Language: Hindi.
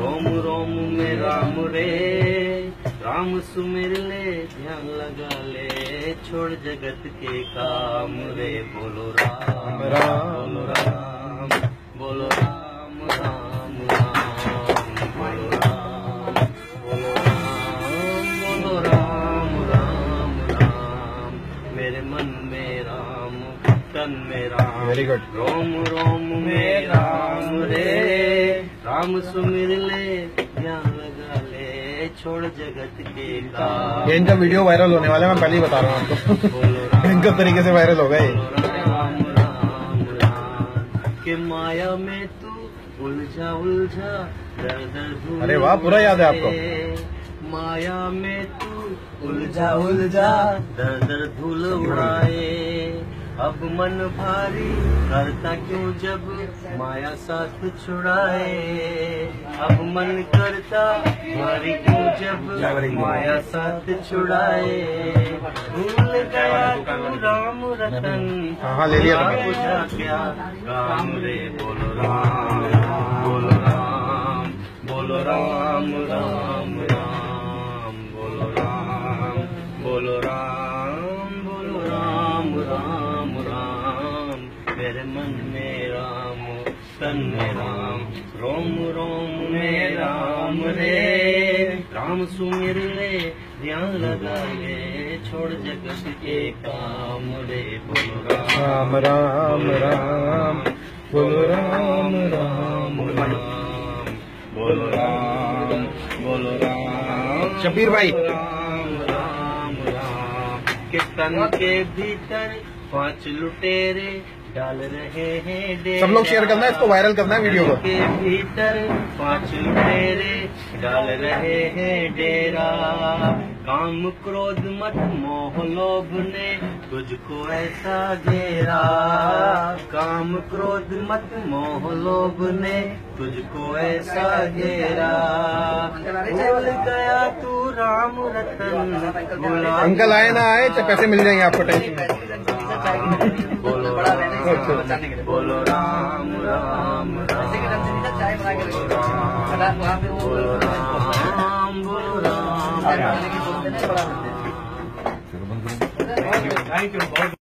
रोम रोम में राम रे राम सुमिर ले ध्यान लगा ले छोड़ जगत के काम रे। बोलो राम राम, बोलो राम बोलो राम राम राम बोलो राम बोलो राम बोलो राम राम। राम मेरे मन में राम तन में राम। वेरी गुड रोम रोम में राम रे। राम सुमिर ले ध्यान लगा ले छोड़ जगत के ये इनका वीडियो वायरल होने वाला है मैं पहले ही बता रहा हूँ आपको। इनका तरीके से वायरल होगा ये के माया में तू उलझा उलझा दर दर धूल अरे वाह, पूरा याद है आपको। माया में तू उलझा उलझा दर दर धूल उड़ाए। अब मन भारी करता क्यों जब माया साथ छुड़ाए? अब मन करता भारी क्यों जब माया साथ छुड़ाए? भूल गया तू राम रतन हाँ, हाँ, ले लिया क्या राम रे बोलो राम। मेरे मन में राम तन में राम। रोम रोम में राम रे। राम सुमिर ले ध्यान लगा ले छोड़ जगत के काम रे। बोलो राम राम राम। बोलो राम राम राम। बोलो राम बोलो राम। शब्बीर भाई। राम राम राम। के तन के भीतर पाँच लुटेरे डाल रहे हैं सब लोग शेयर करना है इसको वायरल करना है वीडियो को। के भीतर पाँच लुटेरे डाल रहे हैं डेरा। काम क्रोध मत मोह लोभ ने तुझको ऐसा घेरा। काम क्रोध मत मोह लोभ ने तुझको ऐसा घेरा। भूल गया तू राम रतन अंकल आए ना आए चाहे पैसे मिल जाएँगे आपको टेंशन बोलो राम बोलो राम। राम राम बोलो राम। बोलो राम थैंक यू